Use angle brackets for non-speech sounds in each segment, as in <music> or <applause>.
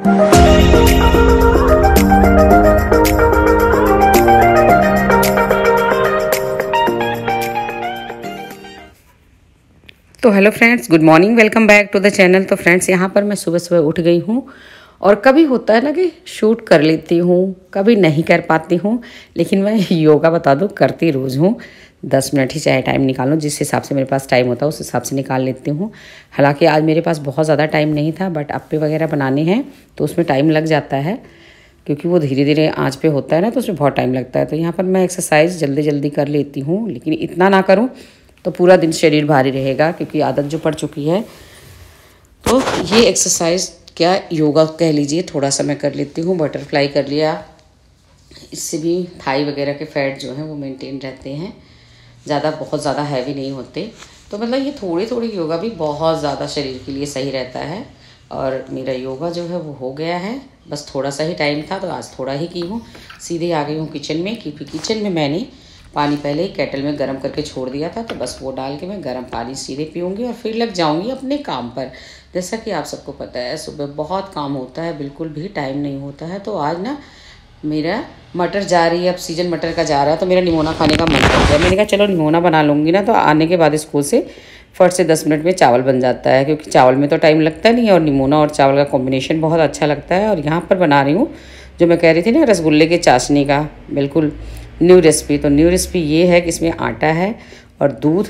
तो hello friends good morning welcome back to the channel तो friends यहाँ पर मैं सुबह सुबह उठ गई हूँ और कभी होता है ना कि शूट कर लेती हूँ, कभी नहीं कर पाती हूँ, लेकिन मैं <laughs> योगा बता दूँ, करती रोज़ हूँ। दस मिनट ही चाहे टाइम निकालूँ, जिस हिसाब से मेरे पास टाइम होता है, उस हिसाब से निकाल लेती हूँ। हालाँकि आज मेरे पास बहुत ज़्यादा टाइम नहीं था बट अप्पे वगैरह बनाने हैं तो उसमें टाइम लग जाता है, क्योंकि वो धीरे धीरे आँच पे होता है ना तो उसमें बहुत टाइम लगता है। तो यहाँ पर मैं एक्सरसाइज जल्दी जल्दी कर लेती हूँ, लेकिन इतना ना करूँ तो पूरा दिन शरीर भारी रहेगा, क्योंकि आदत जो पड़ चुकी है। तो ये एक्सरसाइज क्या योगा कह लीजिए, थोड़ा सा मैं कर लेती हूँ बटरफ्लाई कर लिया। इससे भी थाई वगैरह के फैट जो हैं, वो मेंटेन रहते हैं। ज़्यादा, बहुत ज़्यादा हैवी नहीं होते। तो मतलब ये थोड़ी थोड़ी योगा भी बहुत ज़्यादा शरीर के लिए सही रहता है। और मेरा योगा जो है वो हो गया है। बस थोड़ा सा ही टाइम था तो आज थोड़ा ही की हूँ। सीधे आ गई हूँ किचन में, क्योंकि किचन में मैंने पानी पहले ही केटल में गर्म करके छोड़ दिया था तो बस वो डाल के मैं गर्म पानी सीधे पीऊँगी और फिर लग जाऊँगी अपने काम पर। जैसा कि आप सबको पता है, सुबह बहुत काम होता है, बिल्कुल भी टाइम नहीं होता है। तो आज ना मेरा मटर जा रही है, अब सीज़न मटर का जा रहा है तो मेरा निमोना खाने का मन कर गया। मैंने कहा, चलो निमोना बना लूँगी ना। तो आने के बाद स्कूल से फट से दस मिनट में चावल बन जाता है, क्योंकि चावल में तो टाइम लगता नहीं है और निमोना और चावल का कॉम्बिनेशन बहुत अच्छा लगता है। और यहाँ पर बना रही हूँ, जो मैं कह रही थी ना, रसगुल्ले के चाशनी का। बिल्कुल न्यू रेसिपी तो न्यू रेसिपी ये है कि इसमें आटा है और दूध,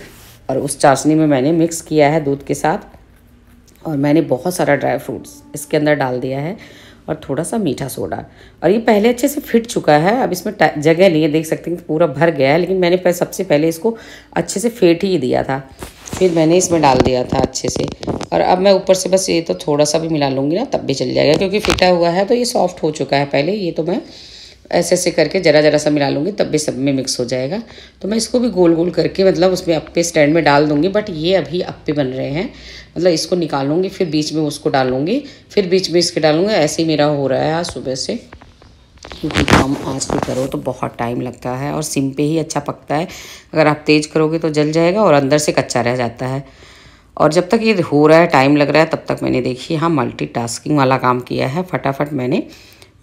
और उस चाशनी में मैंने मिक्स किया है दूध के साथ। और मैंने बहुत सारा ड्राई फ्रूट्स इसके अंदर डाल दिया है। और थोड़ा सा मीठा सोडा। और ये पहले अच्छे से फिट चुका है, अब इसमें जगह नहीं है, देख सकते हैं पूरा भर गया है, लेकिन मैंने सबसे पहले इसको अच्छे से फेट ही दिया था। फिर मैंने इसमें डाल दिया था अच्छे से। और अब मैं ऊपर से बस ये तो थोड़ा सा भी मिला लूँगी ना, तब भी चल जाएगा, क्योंकि फिटा हुआ है तो ये सॉफ्ट हो चुका है पहले, ये तो मैं ऐसे ऐसे करके ज़रा ज़रा सा मिला लूँगी, तब भी सब में मिक्स हो जाएगा। तो मैं इसको भी गोल गोल करके मतलब उसमें अप्पे स्टैंड में डाल दूँगी बट ये अभी अप्पे बन रहे हैं। मतलब इसको निकालूँगी फिर बीच में उसको डालूँगी, फिर बीच में इसके डालूँगी। ऐसे ही मेरा हो रहा है आज सुबह से। क्योंकि काम आज भी करो तो बहुत टाइम लगता है और सिम पे ही अच्छा पकता है। अगर आप तेज़ करोगे तो जल जाएगा और अंदर से कच्चा रह जाता है। और जब तक ये हो रहा है टाइम लग रहा है, तब तक मैंने देखिए हाँ मल्टीटास्किंग वाला काम किया है। फटाफट मैंने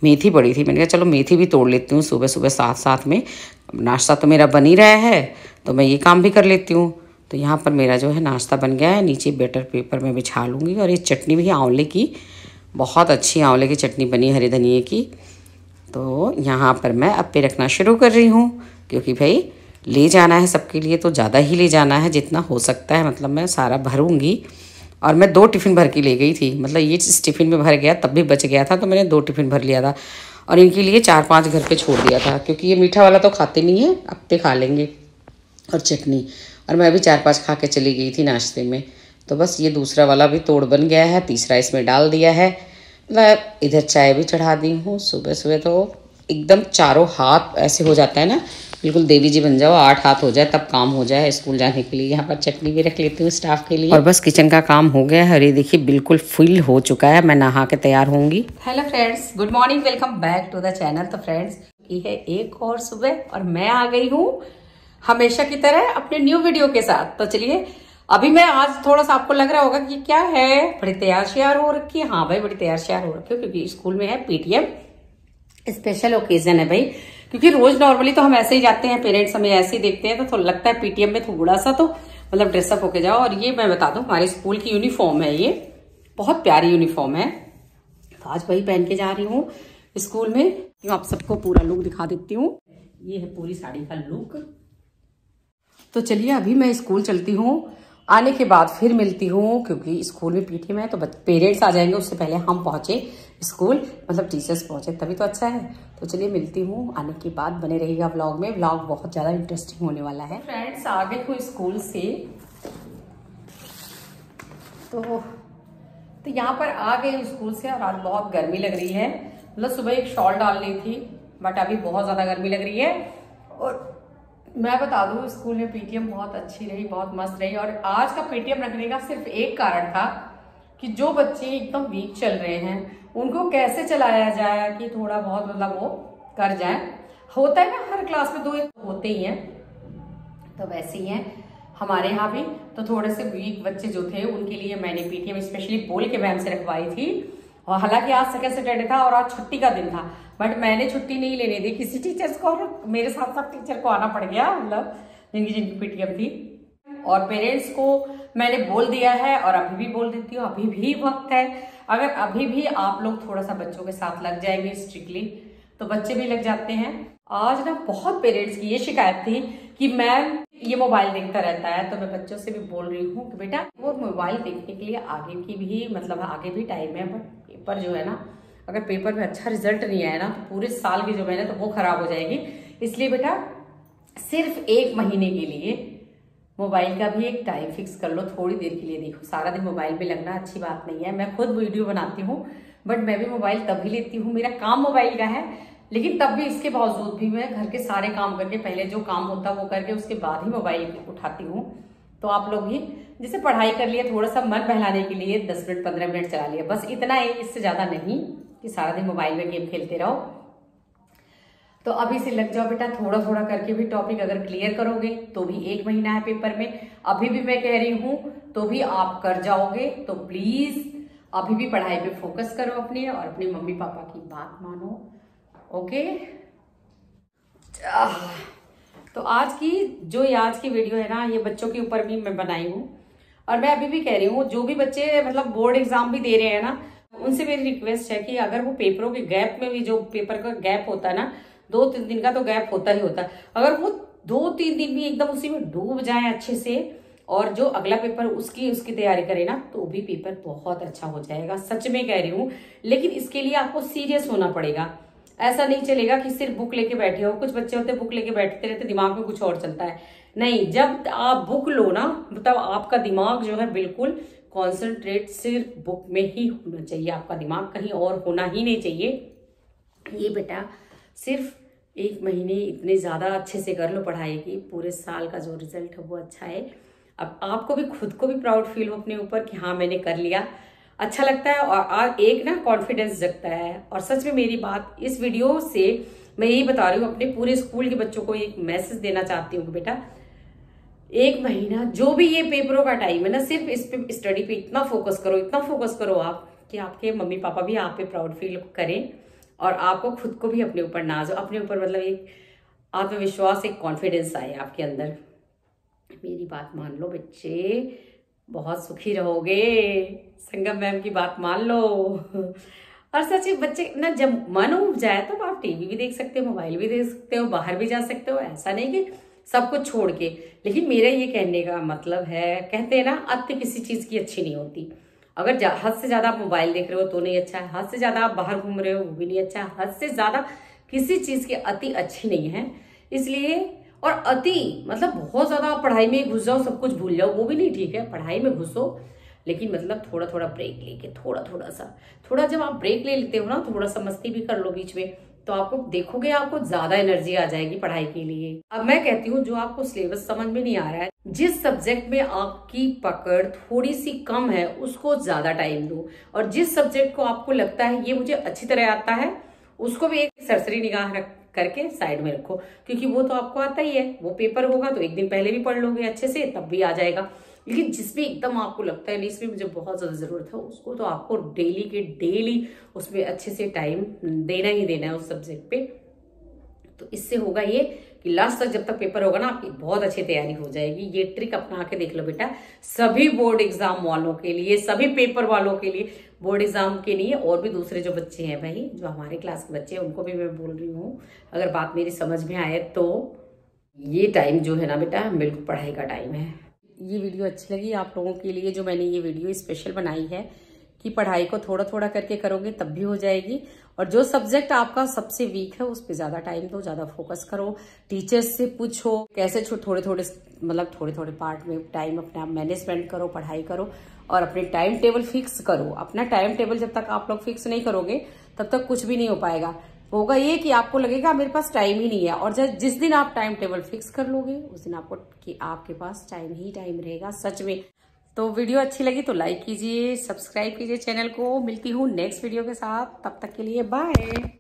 मेथी पड़ी थी। मैंने कहा, चलो, मेथी भी तोड़ लेती हूँ सुबह सुबह साथ साथ में। नाश्ता तो मेरा बन ही रहा है तो मैं ये काम भी कर लेती हूँ। तो यहाँ पर मेरा जो है नाश्ता बन गया है। नीचे बेटर पेपर में बिछा लूँगी और ये चटनी भी आंवले की, बहुत अच्छी आंवले की चटनी बनी हरी धनिए की। तो यहाँ पर मैं अब पे रखना शुरू कर रही हूँ, क्योंकि भाई ले जाना है सबके लिए तो ज़्यादा ही ले जाना है जितना हो सकता है। मतलब मैं सारा भरूँगी। और मैं दो टिफ़िन भर के ले गई थी। मतलब ये इस टिफ़िन में भर गया, तब भी बच गया था तो मैंने दो टिफ़िन भर लिया था। और इनके लिए चार पाँच घर पे छोड़ दिया था, क्योंकि ये मीठा वाला तो खाते नहीं है, अब खा लेंगे। और चटनी। और मैं भी चार पाँच खा के चली गई थी नाश्ते में। तो बस ये दूसरा वाला भी तोड़ बन गया है, तीसरा इसमें डाल दिया है। मैं इधर चाय भी चढ़ा दी हूँ सुबह सुबह तो एकदम चारों हाथ ऐसे हो जाता है ना बिल्कुल देवी जी बन जाओ आठ हाथ हो जाए तब काम हो जाए स्कूल जाने के लिए। यहाँ पर चटनी भी रख लेती हूँ स्टाफ के लिए। और बस किचन का काम हो गया है। देखिए बिल्कुल फुल हो चुका है। मैं नहा के तैयार होंगी। Hello friends good morning welcome back to the channel तो फ्रेंड्स ये है एक और सुबह और मैं आ गई हूँ हमेशा की तरह अपने न्यू वीडियो के साथ। तो चलिए अभी मैं आज थोड़ा सा आपको लग रहा होगा कि क्या है? बड़ी तैयार श्यार हो रखी है। हाँ भाई बड़ी तैयार श्यार हो रखी है क्योंकि स्कूल में है पीटीएम स्पेशल ओकेजन है भाई। क्योंकि रोज नॉर्मली तो हम ऐसे ही जाते हैं, पेरेंट्स हमें ऐसे ही देखते हैं तो लगता है पीटीएम में थोड़ा सा तो मतलब ड्रेसअप होके जाओ। और ये मैं बता दूँ, हमारे स्कूल की यूनिफॉर्म है ये। बहुत प्यारी यूनिफॉर्म है। तो आज वही पहन के जा रही हूँ स्कूल में। तो आप सबको पूरा लुक दिखा देती हूँ। ये है पूरी साड़ी का लुक तो चलिए, अभी मैं स्कूल चलती हूँ। आने के बाद फिर मिलती हूँ, क्योंकि स्कूल में पीटीएम है तो पेरेंट्स आ जाएँगे, उससे पहले हम पहुँचे। स्कूल मतलब टीचर्स पहुँचे, तभी तो अच्छा है। तो चलिए मिलती हूँ, आने के बाद बने रहेगा व्लॉग में। व्लॉग बहुत ज़्यादा इंटरेस्टिंग होने वाला है। फ्रेंड्स आ गए हूँ स्कूल से? तो तो यहाँ पर आ गए स्कूल से और आज बहुत गर्मी लग रही है। मतलब सुबह एक शॉल डाल ली थी बट अभी बहुत ज़्यादा गर्मी लग रही है। और मैं बता दूँ, स्कूल में पीटीएम बहुत अच्छी रही, बहुत मस्त रही। और आज का पीटीएम रखने का सिर्फ़ एक कारण था कि जो बच्चे एकदम वीक चल रहे हैं, उनको कैसे चलाया जाए कि थोड़ा बहुत मतलब वो कर जाए? होता है ना, हर क्लास में दो एक होते ही हैं। तो वैसे ही हैं हमारे यहाँ भी। तो थोड़े से वीक बच्चे जो थे, उनके लिए मैंने पीटीएम स्पेशली बोल के मैम से रखवाई थी। और हालाँकि आज सेकेंड सैटरडे था और आज छुट्टी का दिन था। बट मैंने छुट्टी नहीं लेने दी किसी टीचर्स को और मेरे साथ साथ टीचर को आना पड़ गया मतलब जिनकी जिनकी पीटीएम थी। और पेरेंट्स को मैंने बोल दिया है और अभी भी बोल देती हूँ, अभी भी वक्त है। अगर अभी भी आप लोग थोड़ा सा बच्चों के साथ लग जाएँगे स्ट्रिक्टली तो बच्चे भी लग जाते हैं। आज ना बहुत पेरेंट्स की ये शिकायत थी कि मैम, ये मोबाइल देखता रहता है तो मैं बच्चों से भी बोल रही हूँ कि बेटा, वो मोबाइल देखने के लिए आगे की भी मतलब आगे भी टाइम है बट पेपर जो है ना, अगर पेपर में अच्छा रिज़ल्ट नहीं आया ना तो पूरे साल की जो मेहनत तो वो खराब हो जाएगी। इसलिए बेटा, सिर्फ़ एक महीने के लिए मोबाइल का भी एक टाइम फिक्स कर लो, थोड़ी देर के लिए देखो। सारा दिन मोबाइल में लगना अच्छी बात नहीं है। मैं खुद वीडियो बनाती हूँ बट मैं भी मोबाइल तभी लेती हूँ। मेरा काम मोबाइल का है, लेकिन तब भी इसके बावजूद भी मैं घर के सारे काम करके, पहले जो काम होता है वो करके उसके बाद ही मोबाइल उठाती हूँ। तो आप लोग भी, जैसे पढ़ाई कर लिए थोड़ा सा मन बहलाने के लिए दस मिनट, पंद्रह मिनट चला लिया। बस इतना है, इससे ज़्यादा नहीं कि सारा दिन मोबाइल में गेम खेलते रहो। तो अभी से लग जाओ बेटा थोड़ा थोड़ा करके भी टॉपिक अगर क्लियर करोगे तो भी एक महीना है पेपर में। अभी भी मैं कह रही हूँ तो भी आप कर जाओगे तो प्लीज़ अभी भी पढ़ाई पे फोकस करो अपने और अपने मम्मी पापा की बात मानो ओके तो आज की, जो ये आज की वीडियो है ना, ये बच्चों के ऊपर भी मैं बनाई हूँ। और मैं अभी भी कह रही हूँ, जो भी बच्चे मतलब बोर्ड एग्ज़ाम भी दे रहे हैं ना, उनसे मेरी रिक्वेस्ट है कि अगर वो पेपरों के गैप में भी, जो पेपर का गैप होता है ना दो तीन दिन का तो गैप होता ही होता। है अगर वो दो तीन दिन भी एकदम उसी में डूब जाए अच्छे से, और जो अगला पेपर उसकी उसकी तैयारी करे ना तो भी पेपर बहुत अच्छा हो जाएगा। सच में कह रही हूँ, लेकिन इसके लिए आपको सीरियस होना पड़ेगा। ऐसा नहीं चलेगा कि सिर्फ़ बुक लेके बैठे हो। कुछ बच्चे होते बुक लेके बैठते रहते दिमाग में कुछ और चलता है। नहीं, जब आप बुक लो ना, तब आपका दिमाग जो है बिल्कुल कॉन्सेंट्रेट सिर्फ़ बुक में ही होना चाहिए। आपका दिमाग कहीं और होना ही नहीं चाहिए। ये बेटा सिर्फ़ एक महीने इतने ज़्यादा अच्छे से कर लो पढ़ाई की, पूरे साल का जो रिज़ल्ट है वो अच्छा है। अब आपको भी, खुद को भी प्राउड फील हो अपने ऊपर कि हाँ मैंने कर लिया। अच्छा लगता है और एक ना कॉन्फिडेंस जगता है। और सच में मेरी बात, इस वीडियो से मैं यही बता रही हूँ, अपने पूरे स्कूल के बच्चों को एक मैसेज देना चाहती हूँ बेटा, एक महीना जो भी ये पेपरों का टाइम है ना, सिर्फ़ इस पे स्टडी पे इतना फोकस करो, इतना फोकस करो आप कि आपके मम्मी पापा भी आप पे प्राउड फील करें। और आपको खुद को भी अपने ऊपर नाज हो अपने ऊपर मतलब एक आत्मविश्वास, एक कॉन्फिडेंस आए आपके अंदर। मेरी बात मान लो बच्चे, बहुत सुखी रहोगे। संगम मैम की बात मान लो। और सच बच्चे, ना जब मन उब जाए तो आप टीवी भी देख सकते हो, मोबाइल भी देख सकते हो, बाहर भी जा सकते हो, ऐसा नहीं कि सब कुछ छोड़ के। लेकिन मेरा ये कहने का मतलब है, कहते हैं ना, अत्य किसी चीज़ की अच्छी नहीं होती। अगर हद से ज़्यादा आप मोबाइल देख रहे हो तो नहीं अच्छा है। हद से ज़्यादा आप बाहर घूम रहे हो वो भी नहीं अच्छा है। हद से ज़्यादा किसी चीज़ की अति अच्छी नहीं है। इसलिए, और अति मतलब बहुत ज़्यादा आप पढ़ाई में घुस जाओ, सब कुछ भूल जाओ, वो भी नहीं ठीक है। पढ़ाई में घुसो, लेकिन मतलब थोड़ा थोड़ा ब्रेक लेके थोड़ा थोड़ा सा, थोड़ा जब आप ब्रेक ले लेते हो ना थोड़ा सा मस्ती भी कर लो बीच में। तो आपको देखोगे आपको ज़्यादा एनर्जी आ जाएगी पढ़ाई के लिए। अब मैं कहती हूँ, जो आपको सिलेबस समझ में नहीं आ रहा है, जिस सब्जेक्ट में आपकी पकड़ थोड़ी सी कम है, उसको ज़्यादा टाइम दो। और जिस सब्जेक्ट को आपको लगता है ये मुझे अच्छी तरह आता है, उसको भी एक सरसरी निगाह रख करके साइड में रखो। क्योंकि वो तो आपको आता ही है, वो पेपर होगा तो एक दिन पहले भी पढ़ लोगे अच्छे से, तब भी आ जाएगा। लेकिन जिसमें एकदम आपको लगता है नहीं, इसमें मुझे बहुत ज़्यादा ज़रूरत है, उसको तो आपको डेली के डेली उसमें अच्छे से टाइम देना ही देना है उस सब्जेक्ट पे। तो इससे होगा ये कि लास्ट तक जब तक पेपर होगा ना, आपकी बहुत अच्छी तैयारी हो जाएगी। ये ट्रिक अपना के देख लो बेटा। सभी बोर्ड एग्ज़ाम वालों के लिए, सभी पेपर वालों के लिए, बोर्ड एग्ज़ाम के लिए और भी दूसरे जो बच्चे हैं भाई, जो हमारे क्लास के बच्चे हैं, उनको भी मैं बोल रही हूँ। अगर बात मेरी समझ में आए तो ये टाइम जो है ना बेटा बिल्कुल पढ़ाई का टाइम है। ये वीडियो अच्छी लगी आप लोगों के लिए जो मैंने ये वीडियो स्पेशल बनाई है, कि पढ़ाई को थोड़ा थोड़ा करके करोगे तब भी हो जाएगी। और जो सब्जेक्ट आपका सबसे वीक है, उस पर ज़्यादा टाइम दो, ज़्यादा फोकस करो। टीचर्स से पूछो, कैसे थोड़े थोड़े मतलब थोड़े थोड़े पार्ट में टाइम अपने आप मैनेजमेंट करो, पढ़ाई करो, और अपने टाइम टेबल फिक्स करो। अपना टाइम टेबल जब तक आप लोग फिक्स नहीं करोगे, तब तक कुछ भी नहीं हो पाएगा। होगा ये कि आपको लगेगा मेरे पास टाइम ही नहीं है। और जिस दिन आप टाइम टेबल फिक्स कर लोगे, उस दिन आपको कि आपके पास टाइम ही टाइम रहेगा, सच में। तो वीडियो अच्छी लगी तो लाइक कीजिए सब्सक्राइब कीजिए चैनल को। मिलती हूँ नेक्स्ट वीडियो के साथ। तब तक के लिए बाय